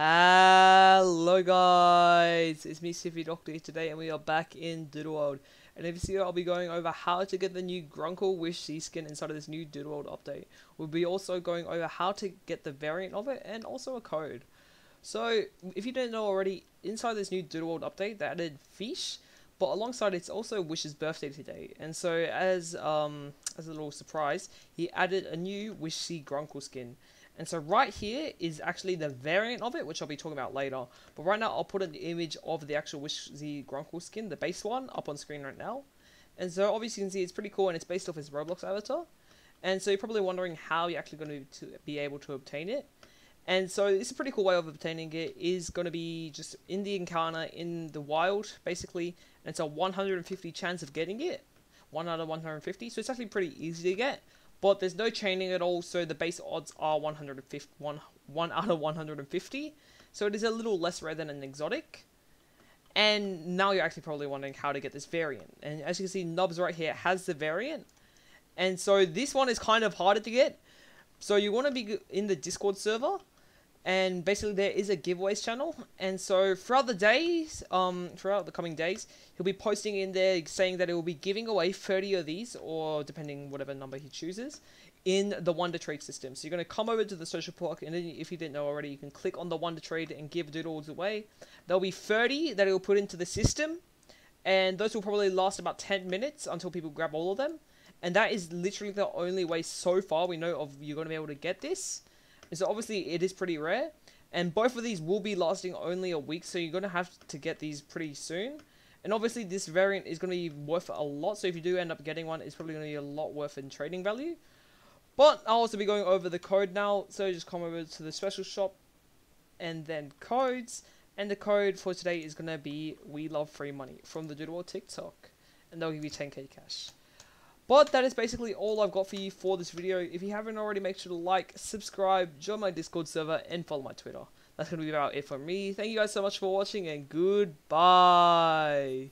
Hello guys, it's me Spiffy Doctor here today and we are back in Doodle World. And if you see I'll be going over how to get the new Grunkle Wish Z skin inside of this new Doodle World update. We'll be also going over how to get the variant of it and also a code. So if you didn't know already, inside this new Doodle World update they added Fish, but alongside it's also Wish's birthday today. And so as um as a little surprise, he added a new Wish Z Grunkle skin. And so right here is actually the variant of it, which I'll be talking about later. But right now, I'll put an image of the actual Wish Z Grunkle skin, the base one, up on screen right now. And so obviously you can see it's pretty cool, and it's based off his Roblox avatar. And so you're probably wondering how you're actually going to be able to obtain it. And so is a pretty cool way of obtaining it is going to be just in the encounter in the wild, basically. And it's a 150 chance of getting it. 1 out of 150. So it's actually pretty easy to get. But there's no chaining at all, so the base odds are 150, one, 1 out of 150. So it is a little less rare than an exotic. And now you're actually probably wondering how to get this variant. And as you can see, Nubs right here has the variant. And so this one is kind of harder to get. So you want to be in the Discord server and basically there is a giveaways channel. And so throughout the days um throughout the coming days he'll be posting in there saying that he will be giving away 30 of these or depending whatever number he chooses in the wonder trade system. So you're going to come over to the social park and then if you didn't know already you can click on the wonder trade and give doodles away. There'll be 30 that he'll put into the system and those will probably last about 10 minutes until people grab all of them. And that is literally the only way so far we know of you're going to be able to get this so obviously it is pretty rare. And both of these will be lasting only a week, so you're going to have to get these pretty soon. And obviously this variant is going to be worth a lot, so if you do end up getting one, it's probably going to be a lot worth in trading value. But I'll also be going over the code now, so just come over to the special shop and then codes. And the code for today is going to be We Love Free Money from the Doodle TikTok. And they'll give you 10k cash. But that is basically all I've got for you for this video. If you haven't already, make sure to like, subscribe, join my Discord server, and follow my Twitter. That's going to be about it for me. Thank you guys so much for watching, and goodbye.